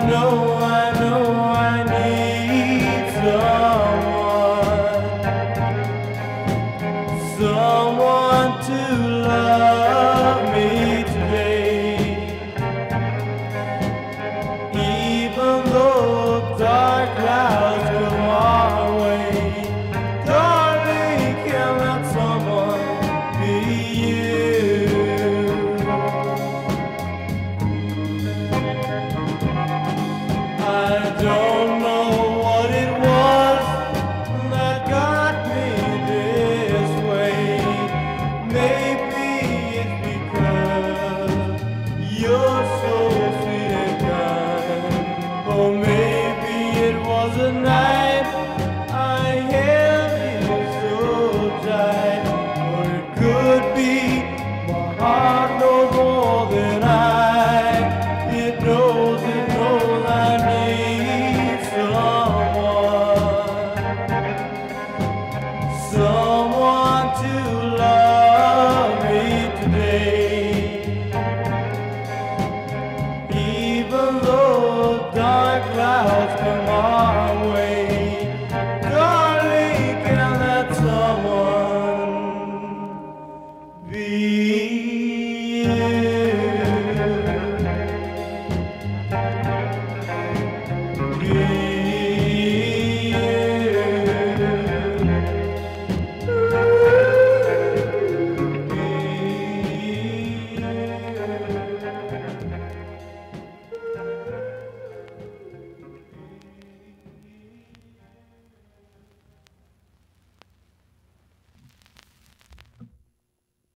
know. You.